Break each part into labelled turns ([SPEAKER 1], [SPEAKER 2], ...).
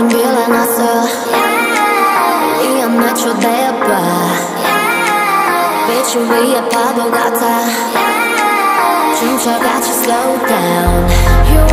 [SPEAKER 1] Czym biela nasıl I am natural deba Wyczuję podbogata Czym czeka slow down.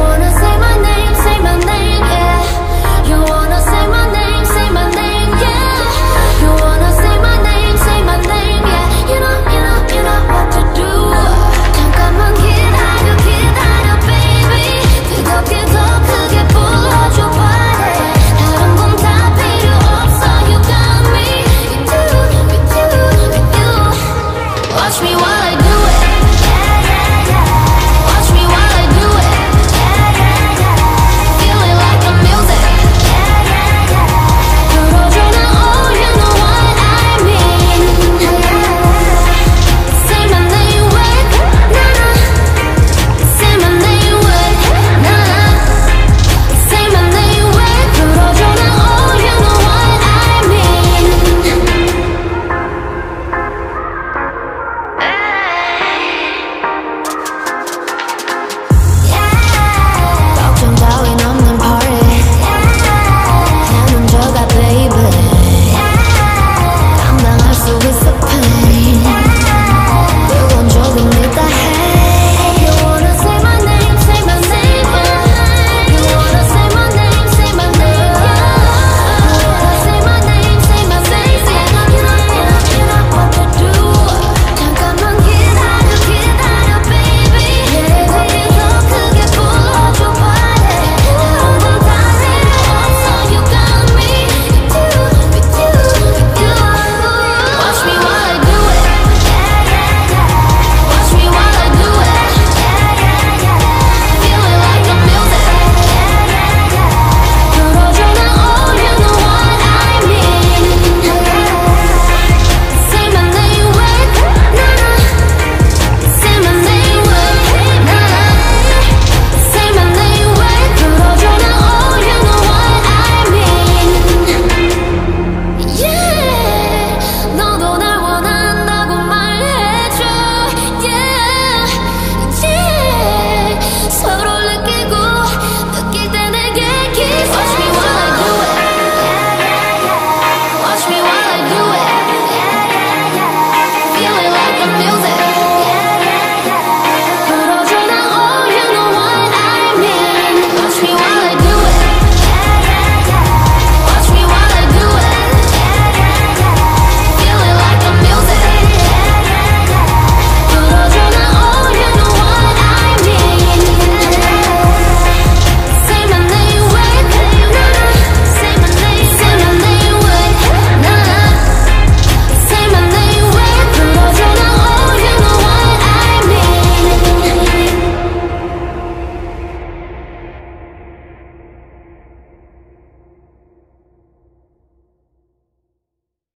[SPEAKER 1] Watch me while I do